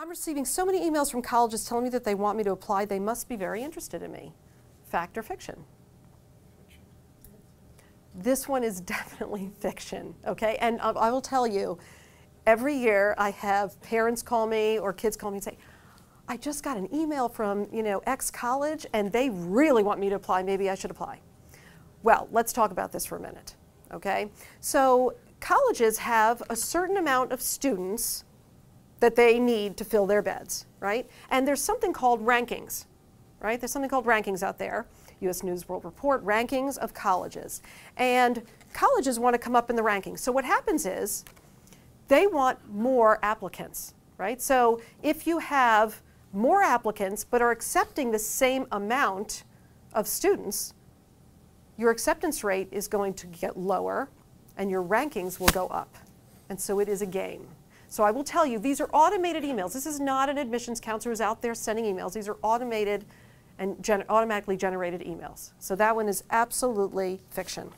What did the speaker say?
I'm receiving so many emails from colleges telling me that they want me to apply. They must be very interested in me. Fact or fiction? fiction. This one is definitely fiction, okay? And I I will tell you, every year I have parents call me or kids call me and say, I just got an email from, you know, X college and they really want me to apply. Maybe I should apply. Well, let's talk about this for a minute, okay? So colleges have a certain amount of students that they need to fill their beds, right? And there's something called rankings, right? There's something called rankings out there. US News World Report, rankings of colleges. And colleges want to come up in the rankings. So what happens is they want more applicants, right? So if you have more applicants but are accepting the same amount of students, your acceptance rate is going to get lower and your rankings will go up. And so it is a game. So I will tell you, these are automated emails. This is not an admissions counselor who's out there sending emails. These are automated and gen automatically generated emails. So that one is absolutely fiction.